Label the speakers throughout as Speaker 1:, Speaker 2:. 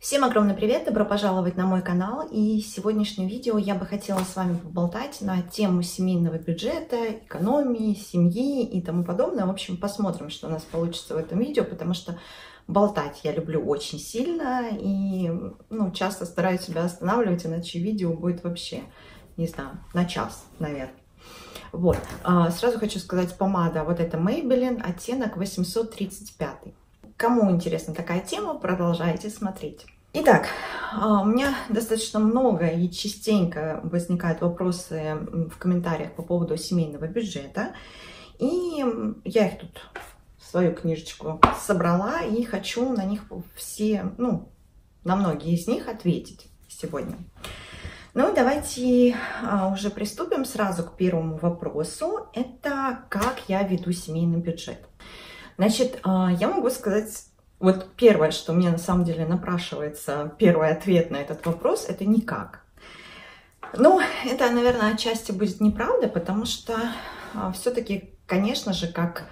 Speaker 1: Всем огромный привет, добро пожаловать на мой канал. И сегодняшнее видео я бы хотела с вами поболтать на тему семейного бюджета, экономии, семьи и тому подобное. В общем, посмотрим, что у нас получится в этом видео, потому что болтать я люблю очень сильно и ну, часто стараюсь себя останавливать, иначе видео будет вообще, не знаю, на час, наверное. Вот, а, сразу хочу сказать, помада, вот это Maybelline, оттенок 835. Кому интересна такая тема, продолжайте смотреть. Итак, а, у меня достаточно много и частенько возникают вопросы в комментариях по поводу семейного бюджета. И я их тут свою книжечку собрала и хочу на них все, ну, на многие из них ответить сегодня. Ну, давайте а, уже приступим сразу к первому вопросу. Это как я веду семейный бюджет. Значит, а, я могу сказать, вот первое, что мне на самом деле напрашивается, первый ответ на этот вопрос, это никак. Ну, это, наверное, отчасти будет неправда, потому что а, все-таки, конечно же, как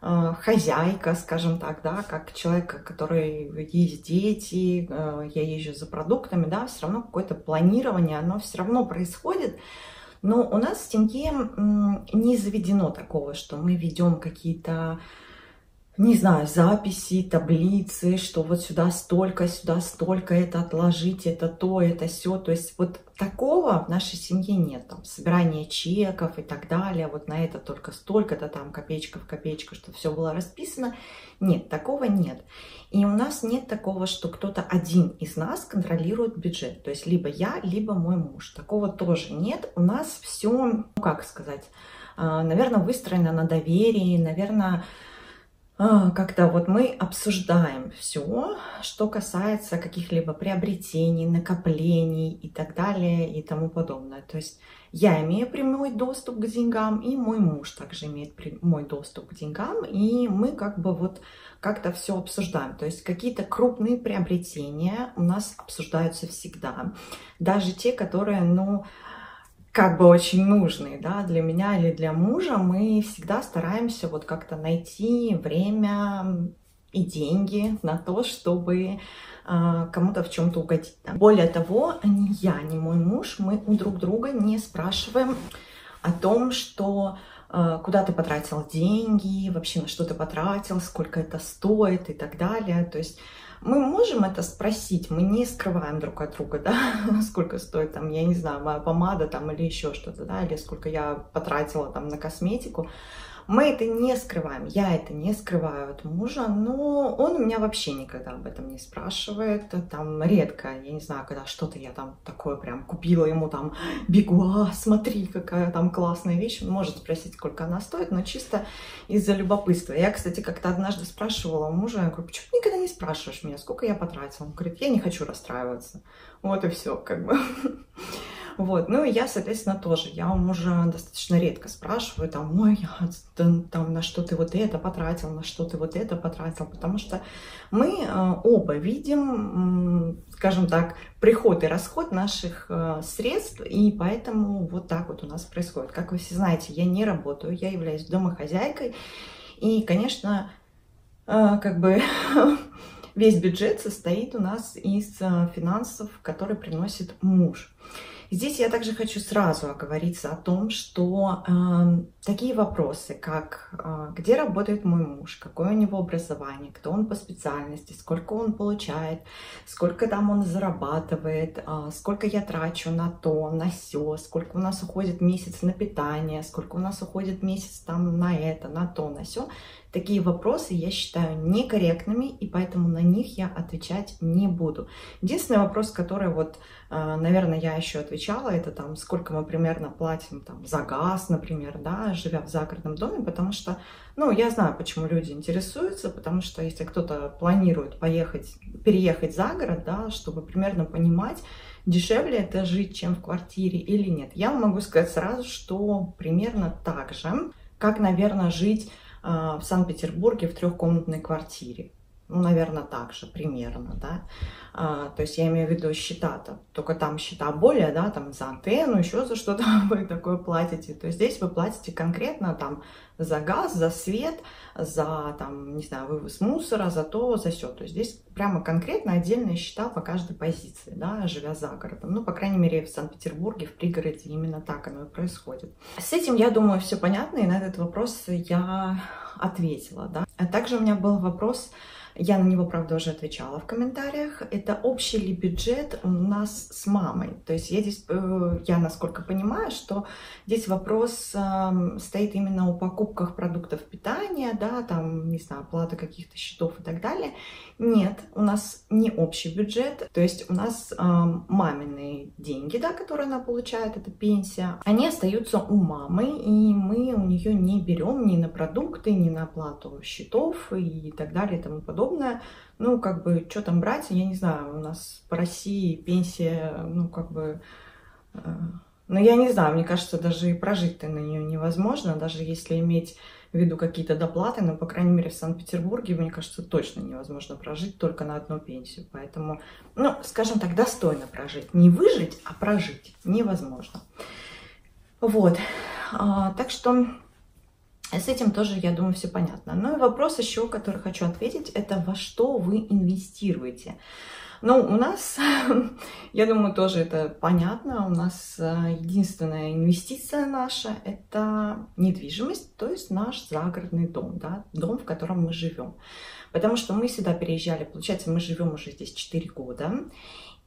Speaker 1: а, хозяйка, скажем так, да, как человек, который есть дети, я езжу за продуктами, да, все равно какое-то планирование, оно все равно происходит, но у нас в семье не заведено такого, что мы ведем какие-то не знаю, записи, таблицы, что вот сюда столько, сюда столько, это отложить, это то, это все. То есть вот такого в нашей семье нет. Там собирание чеков и так далее, вот на это только столько-то там копеечка в копеечку, что все было расписано. Нет, такого нет. И у нас нет такого, что кто-то один из нас контролирует бюджет. То есть либо я, либо мой муж. Такого тоже нет. У нас все, ну как сказать, а, наверное, выстроено на доверии, наверное, когда вот мы обсуждаем все, что касается каких-либо приобретений, накоплений и так далее и тому подобное. То есть я имею прямой доступ к деньгам, и мой муж также имеет прямой доступ к деньгам, и мы как бы вот как-то все обсуждаем. То есть какие-то крупные приобретения у нас обсуждаются всегда. Даже те, которые, ну, как бы очень нужные, да, для меня или для мужа, мы всегда стараемся вот как-то найти время и деньги на то, чтобы э, кому-то в чем-то угодить. Более того, ни я, ни мой муж, мы у друг друга не спрашиваем о том, что куда ты потратил деньги, вообще на что ты потратил, сколько это стоит и так далее. То есть мы можем это спросить, мы не скрываем друг от друга, да, сколько стоит там, я не знаю, моя помада там или еще что-то, да, или сколько я потратила там на косметику. Мы это не скрываем, я это не скрываю от мужа, но он меня вообще никогда об этом не спрашивает. Там редко, я не знаю, когда что-то я там такое прям купила ему там, бегу, а, смотри, какая там классная вещь. Он может спросить, сколько она стоит, но чисто из-за любопытства. Я, кстати, как-то однажды спрашивала мужа, я говорю, почему ты никогда не спрашиваешь меня, сколько я потратила? Он говорит, я не хочу расстраиваться. Вот и все, как бы. Вот, ну и я, соответственно, тоже. Я у мужа достаточно редко спрашиваю, там, ой, там, на что ты вот это потратил, на что ты вот это потратил, потому что мы э, оба видим, скажем так, приход и расход наших э, средств, и поэтому вот так вот у нас происходит. Как вы все знаете, я не работаю, я являюсь домохозяйкой, и, конечно, э, как бы весь бюджет состоит у нас из финансов, которые приносит муж. Здесь я также хочу сразу оговориться о том, что э, такие вопросы, как э, где работает мой муж, какое у него образование, кто он по специальности, сколько он получает, сколько там он зарабатывает, э, сколько я трачу на то, на все, сколько у нас уходит месяц на питание, сколько у нас уходит месяц там на это, на то, на все. Такие вопросы я считаю некорректными, и поэтому на них я отвечать не буду. Единственный вопрос, который вот, э, наверное, я еще отвечала, это там, сколько мы примерно платим там за газ, например, да, живя в загородном доме, потому что, ну, я знаю, почему люди интересуются, потому что если кто-то планирует поехать, переехать за город, да, чтобы примерно понимать, дешевле это жить, чем в квартире или нет. Я могу сказать сразу, что примерно так же, как, наверное, жить в Санкт-Петербурге в трехкомнатной квартире. Ну, наверное, так же примерно, да. А, то есть я имею в виду счета-то, только там счета более, да, там за антенну, еще за что-то вы такое платите. То есть здесь вы платите конкретно там за газ, за свет, за, там, не знаю, вывоз мусора, за то, за все. То есть здесь прямо конкретно отдельные счета по каждой позиции, да, живя за городом. Ну, по крайней мере, в Санкт-Петербурге, в пригороде именно так оно и происходит. С этим, я думаю, все понятно, и на этот вопрос я ответила, да. А также у меня был вопрос, я на него, правда, уже отвечала в комментариях. Это общий ли бюджет у нас с мамой? То есть я здесь, э, я насколько понимаю, что здесь вопрос эм, стоит именно о покупках продуктов питания, да, там, не знаю, оплата каких-то счетов и так далее. Нет, у нас не общий бюджет, то есть у нас э, маминые деньги, да, которые она получает, это пенсия, они остаются у мамы, и мы у нее не берем ни на продукты, ни на оплату счетов и так далее и тому подобное. Ну, как бы, что там брать, я не знаю, у нас по России пенсия, ну, как бы... Э, ну, я не знаю, мне кажется, даже и прожить-то на нее невозможно, даже если иметь в виду какие-то доплаты, но, по крайней мере, в Санкт-Петербурге, мне кажется, точно невозможно прожить только на одну пенсию. Поэтому, ну, скажем так, достойно прожить. Не выжить, а прожить невозможно. Вот. А, так что с этим тоже, я думаю, все понятно. Ну и вопрос еще, который хочу ответить, это во что вы инвестируете. Ну, у нас, я думаю, тоже это понятно. У нас э, единственная инвестиция наша – это недвижимость, то есть наш загородный дом, да, дом, в котором мы живем. Потому что мы сюда переезжали, получается, мы живем уже здесь 4 года,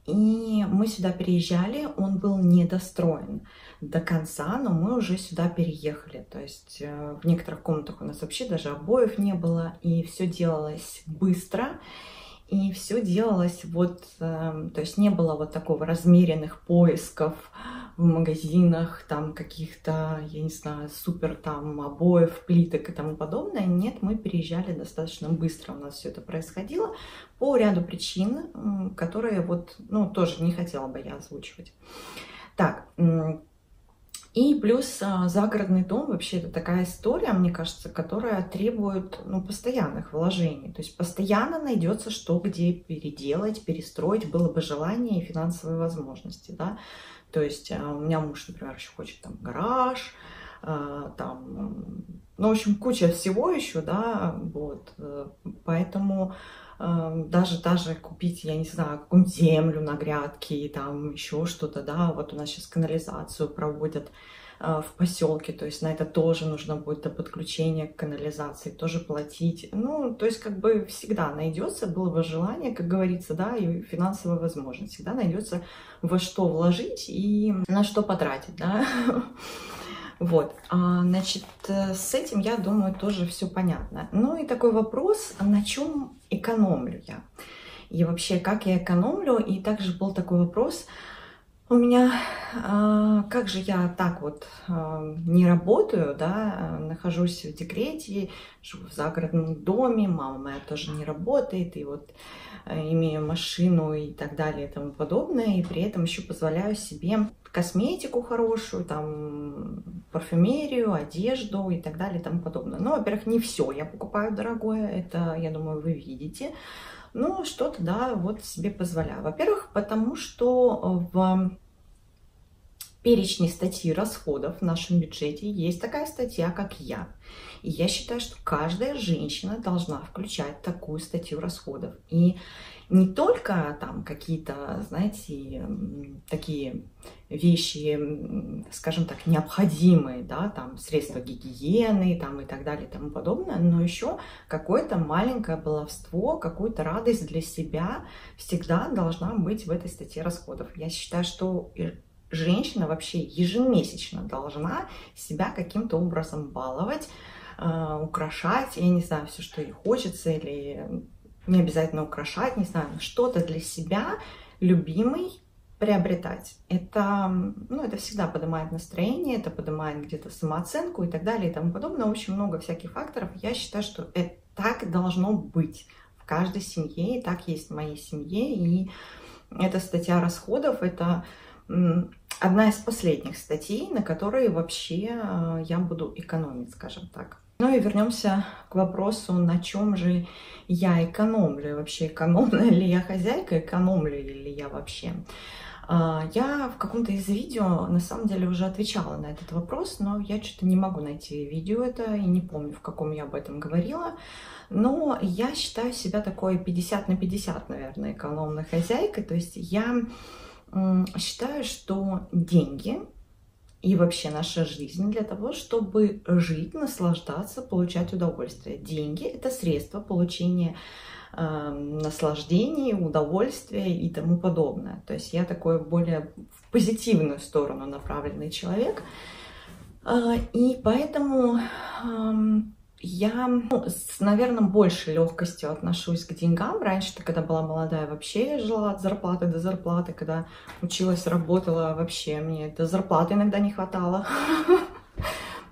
Speaker 1: и мы сюда переезжали, он был недостроен до конца, но мы уже сюда переехали. То есть э, в некоторых комнатах у нас вообще даже обоев не было, и все делалось быстро. И все делалось вот, э, то есть не было вот такого размеренных поисков в магазинах, там каких-то, я не знаю, супер там обоев, плиток и тому подобное. Нет, мы переезжали достаточно быстро, у нас все это происходило по ряду причин, которые вот, ну, тоже не хотела бы я озвучивать. Так, и плюс а, загородный дом вообще это такая история, мне кажется, которая требует ну, постоянных вложений. То есть постоянно найдется что где переделать, перестроить, было бы желание и финансовые возможности. Да? То есть а, у меня муж, например, еще хочет там гараж, а, там, ну, в общем, куча всего еще, да, вот, э, поэтому даже, даже купить, я не знаю, какую-нибудь землю на грядке, там еще что-то, да, вот у нас сейчас канализацию проводят а, в поселке, то есть на это тоже нужно будет до подключения к канализации, тоже платить. Ну, то есть как бы всегда найдется, было бы желание, как говорится, да, и финансовая возможность, всегда найдется во что вложить и на что потратить, да. Вот, а, значит, э, с этим, я думаю, тоже все понятно. Ну и такой вопрос, а на чем экономлю я? И вообще, как я экономлю? И также был такой вопрос, у меня, а, как же я так вот не работаю, да, нахожусь в декрете, живу в загородном доме, мама моя тоже не работает, и вот имею машину и так далее и тому подобное, и при этом еще позволяю себе косметику хорошую, там, парфюмерию, одежду и так далее и тому подобное. Ну, во-первых, не все я покупаю дорогое, это, я думаю, вы видите. Но что-то, да, вот себе позволяю. Во-первых, потому что в перечне статьи расходов в нашем бюджете есть такая статья, как «Я». И я считаю, что каждая женщина должна включать такую статью расходов. И не только там какие-то, знаете, такие вещи, скажем так, необходимые, да, там средства гигиены там, и так далее и тому подобное, но еще какое-то маленькое баловство, какую-то радость для себя всегда должна быть в этой статье расходов. Я считаю, что женщина вообще ежемесячно должна себя каким-то образом баловать, э, украшать, я не знаю, все, что ей хочется, или не обязательно украшать, не знаю, что-то для себя любимый приобретать. Это, ну, это всегда поднимает настроение, это поднимает где-то самооценку и так далее и тому подобное. Общем, много всяких факторов. Я считаю, что это так должно быть в каждой семье, и так есть в моей семье. И эта статья расходов, это одна из последних статей, на которые вообще э, я буду экономить, скажем так. Ну и вернемся к вопросу, на чем же я экономлю, вообще экономная ли я хозяйка, экономлю ли я вообще. А, я в каком-то из видео на самом деле уже отвечала на этот вопрос, но я что-то не могу найти видео это и не помню, в каком я об этом говорила. Но я считаю себя такой 50 на 50, наверное, экономной хозяйкой. То есть я считаю, что деньги и вообще наша жизнь для того, чтобы жить, наслаждаться, получать удовольствие. Деньги – это средство получения э, наслаждения, удовольствия и тому подобное. То есть я такой более в позитивную сторону направленный человек. Э, и поэтому э, я, ну, с, наверное, большей легкостью отношусь к деньгам. Раньше, когда была молодая, вообще я жила от зарплаты до зарплаты. Когда училась, работала, вообще мне до зарплаты иногда не хватало.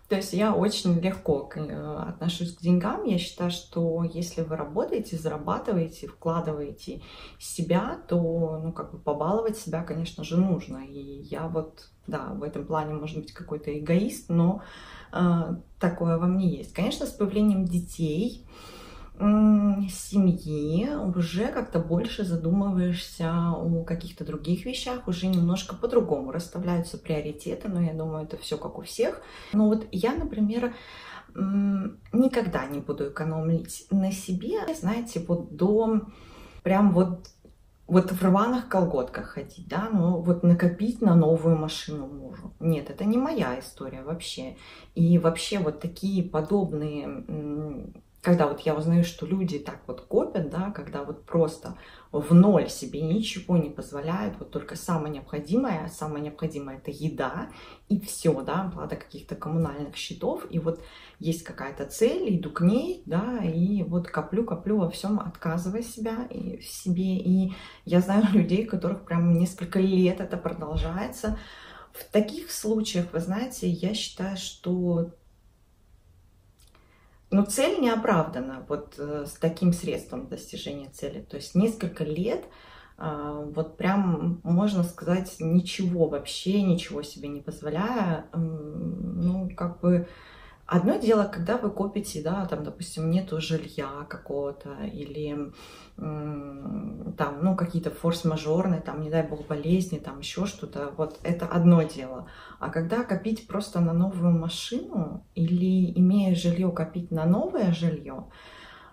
Speaker 1: То есть я очень легко э, отношусь к деньгам. Я считаю, что если вы работаете, зарабатываете, вкладываете себя, то, ну, как бы побаловать себя, конечно же, нужно. И я вот, да, в этом плане, может быть, какой-то эгоист, но э, такое во мне есть. Конечно, с появлением детей, семьи уже как-то больше задумываешься о каких-то других вещах, уже немножко по-другому расставляются приоритеты, но я думаю, это все как у всех. Но вот я, например, никогда не буду экономить на себе, знаете, вот до прям вот вот в рваных колготках ходить, да, но вот накопить на новую машину мужу. Нет, это не моя история вообще. И вообще вот такие подобные когда вот я узнаю, что люди так вот копят, да, когда вот просто в ноль себе ничего не позволяют, вот только самое необходимое, самое необходимое это еда и все, да, оплата каких-то коммунальных счетов, и вот есть какая-то цель, иду к ней, да, и вот коплю, коплю во всем, отказывая себя и в себе, и я знаю людей, которых прям несколько лет это продолжается. В таких случаях, вы знаете, я считаю, что но цель не оправдана вот э, с таким средством достижения цели. То есть несколько лет э, вот прям, можно сказать, ничего вообще, ничего себе не позволяя, ну, как бы Одно дело, когда вы копите, да, там, допустим, нету жилья какого-то или там, ну, какие-то форс-мажорные, там, не дай бог, болезни, там, еще что-то, вот это одно дело. А когда копить просто на новую машину или, имея жилье, копить на новое жилье,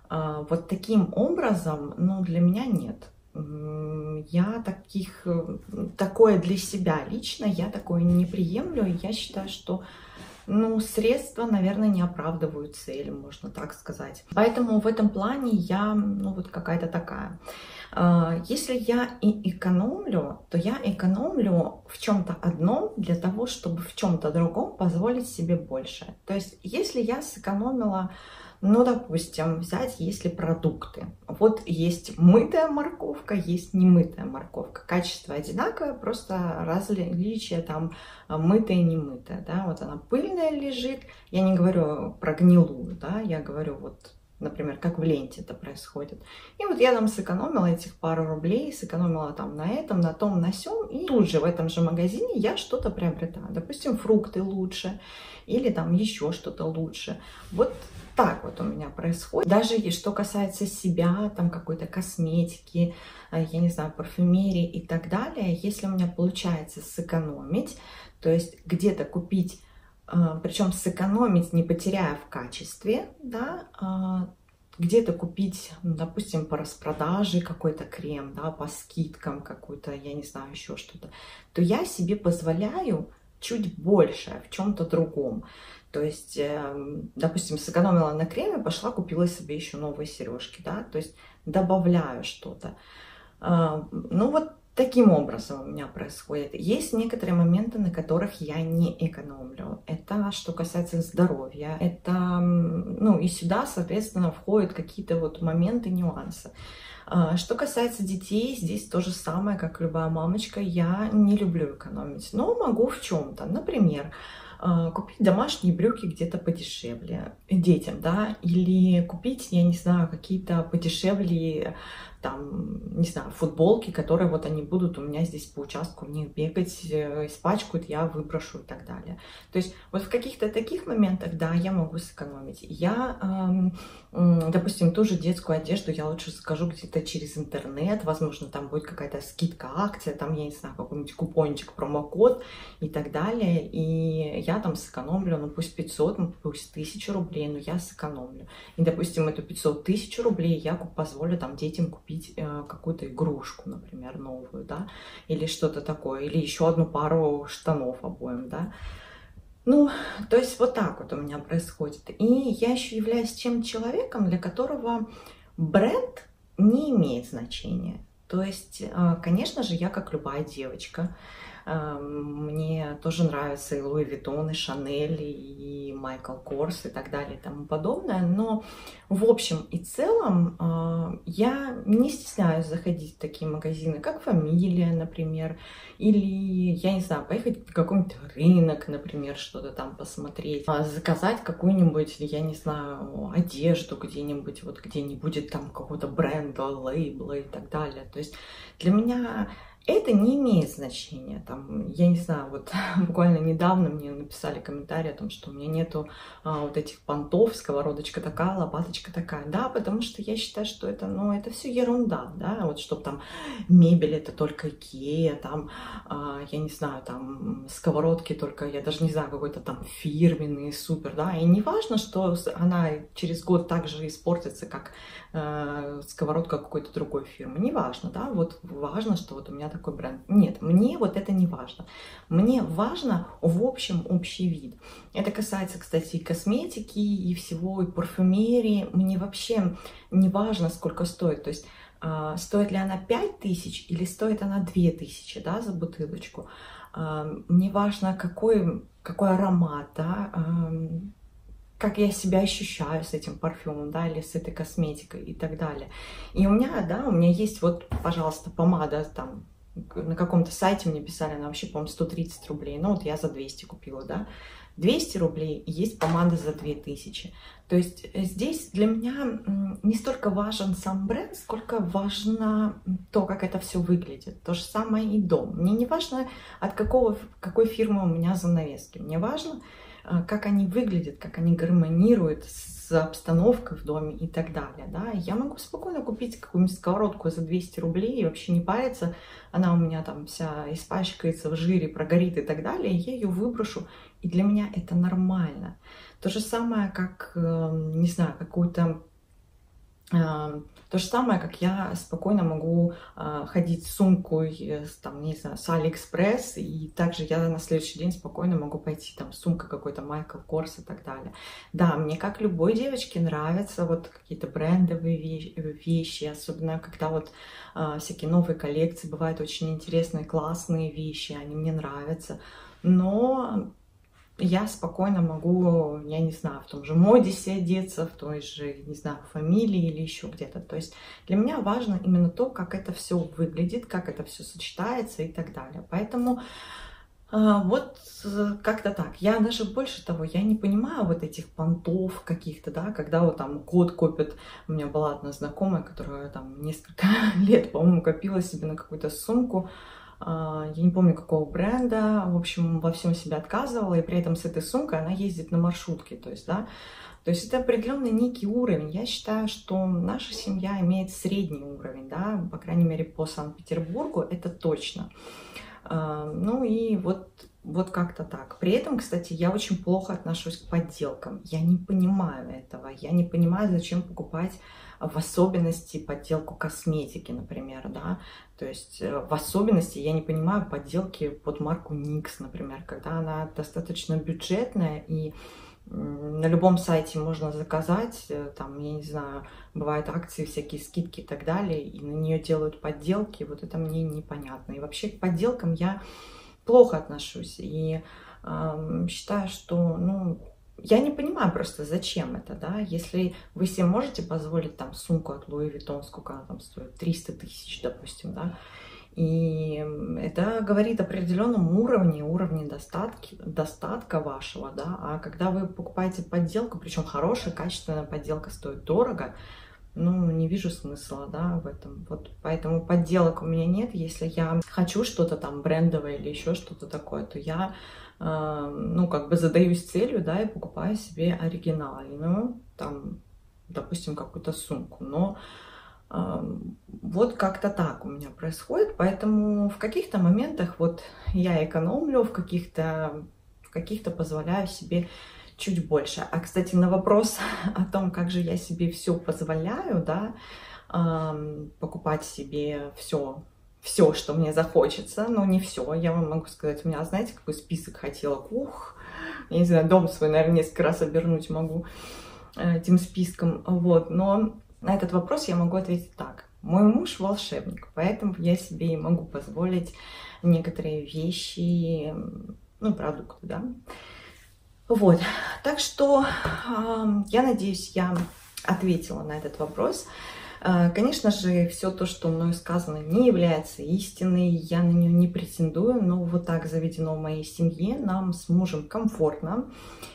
Speaker 1: а, вот таким образом, ну, для меня нет. Я таких, такое для себя лично, я такое не приемлю. Я считаю, что ну, средства, наверное, не оправдывают цели, можно так сказать. Поэтому в этом плане я, ну, вот какая-то такая. А, если я и экономлю, то я экономлю в чем-то одном для того, чтобы в чем-то другом позволить себе больше. То есть, если я сэкономила ну, допустим, взять, если продукты. Вот есть мытая морковка, есть немытая морковка. Качество одинаковое, просто различие там мытая и немытая. Да? Вот она пыльная лежит. Я не говорю про гнилую, да, я говорю вот например, как в ленте это происходит. И вот я там сэкономила этих пару рублей, сэкономила там на этом, на том, на сём, и тут же в этом же магазине я что-то приобретаю. Допустим, фрукты лучше, или там еще что-то лучше. Вот так вот у меня происходит. Даже и что касается себя, там какой-то косметики, э, я не знаю, парфюмерии и так далее, если у меня получается сэкономить, то есть где-то купить, причем сэкономить, не потеряя в качестве, да, а где-то купить, ну, допустим, по распродаже какой-то крем, да, по скидкам какой-то, я не знаю, еще что-то, то я себе позволяю чуть больше в чем-то другом. То есть, эм, допустим, сэкономила на креме, пошла, купила себе еще новые сережки, да, то есть добавляю что-то. А, ну вот таким образом у меня происходит. Есть некоторые моменты, на которых я не экономлю. Это что касается здоровья. Это, ну и сюда, соответственно, входят какие-то вот моменты, нюансы. А, что касается детей, здесь то же самое, как любая мамочка. Я не люблю экономить, но могу в чем-то. Например, а, купить домашние брюки где-то подешевле детям, да, или купить, я не знаю, какие-то подешевле там, не знаю, футболки, которые вот они будут у меня здесь по участку в них бегать, э, испачкают, я выброшу и так далее. То есть вот в каких-то таких моментах, да, я могу сэкономить. Я, допустим, ту же детскую одежду я лучше закажу где-то через интернет, возможно, там будет какая-то скидка, акция, там, я не знаю, какой-нибудь купончик, промокод и так далее, и я там сэкономлю, ну, пусть 500, ну, пусть 1000 рублей, но я сэкономлю. И, допустим, эту 500 тысяч рублей я позволю там детям купить купить э, какую-то игрушку, например, новую, да, или что-то такое, или еще одну пару штанов обоим, да. Ну, то есть вот так вот у меня происходит. И я еще являюсь тем человеком, для которого бренд не имеет значения. То есть, э, конечно же, я как любая девочка, мне тоже нравятся и Louis Vuitton, и Шанель, и Michael Kors, и так далее, и тому подобное. Но в общем и целом э, я не стесняюсь заходить в такие магазины, как Фамилия, например, или, я не знаю, поехать на какой-нибудь рынок, например, что-то там посмотреть, а заказать какую-нибудь, я не знаю, одежду где-нибудь, вот где не будет там какого-то бренда, лейбла и так далее. То есть для меня это не имеет значения. Там, я не знаю, вот буквально недавно мне написали комментарий о том, что у меня нету а, вот этих понтов, сковородочка такая, лопаточка такая. Да, потому что я считаю, что это, ну, это все ерунда, да, вот чтобы там мебель это только Икея, там, а, я не знаю, там сковородки только, я даже не знаю, какой-то там фирменный, супер, да, и не важно, что она через год также испортится, как а, сковородка какой-то другой фирмы, не важно, да, вот важно, что вот у меня такой бренд. Нет, мне вот это не важно. Мне важно в общем общий вид. Это касается, кстати, и косметики, и всего, и парфюмерии. Мне вообще не важно, сколько стоит. То есть э, стоит ли она 5 тысяч или стоит она 2 тысячи да, за бутылочку. Э, мне важно, какой, какой аромат, да, э, как я себя ощущаю с этим парфюмом, да, или с этой косметикой и так далее. И у меня, да, у меня есть вот, пожалуйста, помада там на каком-то сайте мне писали, она вообще, по-моему, 130 рублей. Ну, вот я за 200 купила, да. 200 рублей, есть помада за 2000. То есть э, здесь для меня не столько важен сам бренд, сколько важно то, как это все выглядит. То же самое и дом. Мне не важно, от какого, какой фирмы у меня занавески. Мне важно, э, как они выглядят, как они гармонируют с обстановкой в доме и так далее. Да? Я могу спокойно купить какую-нибудь сковородку за 200 рублей и вообще не париться. Она у меня там вся испачкается в жире, прогорит и так далее. Я ее выброшу, и для меня это нормально. То же самое, как, эм, не знаю, какую-то эм, то же самое, как я спокойно могу э, ходить с сумкой, там, не знаю, с Алиэкспресс, и также я на следующий день спокойно могу пойти, там, сумка какой-то Michael Kors и так далее. Да, мне, как любой девочке, нравятся вот какие-то брендовые вещи, особенно когда вот э, всякие новые коллекции, бывают очень интересные, классные вещи, они мне нравятся. Но я спокойно могу, я не знаю, в том же Модисе одеться, в той же, не знаю, фамилии или еще где-то. То есть для меня важно именно то, как это все выглядит, как это все сочетается и так далее. Поэтому э, вот э, как-то так. Я даже больше того, я не понимаю вот этих понтов каких-то, да, когда вот там код копит. У меня была одна знакомая, которая там несколько лет, по-моему, копила себе на какую-то сумку, а, я не помню какого бренда, в общем, во всем себя отказывала, и при этом с этой сумкой она ездит на маршрутке, то есть, да, то есть это определенный некий уровень. Я считаю, что наша семья имеет средний уровень, да, по крайней мере, по Санкт-Петербургу, это точно. А, ну и вот, вот как-то так. При этом, кстати, я очень плохо отношусь к подделкам. Я не понимаю этого. Я не понимаю, зачем покупать в особенности подделку косметики, например, да, то есть э, в особенности я не понимаю подделки под марку NYX, например, когда она достаточно бюджетная и на любом сайте можно заказать, э, там, я не знаю, бывают акции, всякие скидки и так далее, и на нее делают подделки, вот это мне непонятно. И вообще к подделкам я плохо отношусь, и э, считаю, что, ну, я не понимаю просто, зачем это, да, если вы себе можете позволить там сумку от Louis Vuitton, сколько она там стоит, 300 тысяч, допустим, да, и это говорит о определенном уровне, уровне достатки, достатка вашего, да, а когда вы покупаете подделку, причем хорошая, качественная подделка стоит дорого, ну, не вижу смысла, да, в этом. Вот поэтому подделок у меня нет. Если я хочу что-то там брендовое или еще что-то такое, то я, э, ну, как бы задаюсь целью, да, и покупаю себе оригинальную, там, допустим, какую-то сумку. Но э, вот как-то так у меня происходит. Поэтому в каких-то моментах вот я экономлю, в каких-то в каких-то позволяю себе чуть больше. А, кстати, на вопрос о том, как же я себе все позволяю, да, покупать себе все, все, что мне захочется, но не все. Я вам могу сказать, у меня, знаете, какой список хотела? Ух, я не знаю, дом свой, наверное, несколько раз обернуть могу э, этим списком. Вот, но на этот вопрос я могу ответить так. Мой муж волшебник, поэтому я себе и могу позволить некоторые вещи, ну, продукты, да. Вот, так что я надеюсь, я ответила на этот вопрос. А, конечно же, все то, что мною сказано, не является истиной, я на нее не претендую, но вот так заведено в моей семье, нам с мужем комфортно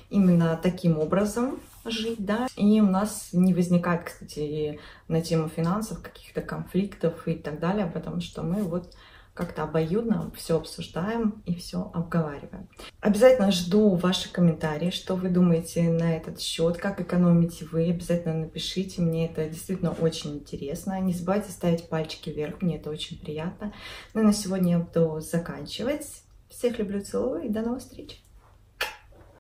Speaker 1: именно таким образом жить, да, и у нас не возникает, кстати, на тему финансов каких-то конфликтов и так далее, потому что мы вот как-то обоюдно все обсуждаем и все обговариваем. Обязательно жду ваши комментарии, что вы думаете на этот счет, как экономите вы. Обязательно напишите, мне это действительно очень интересно. Не забывайте ставить пальчики вверх, мне это очень приятно. Ну и на сегодня я буду заканчивать. Всех люблю, целую и до новых встреч!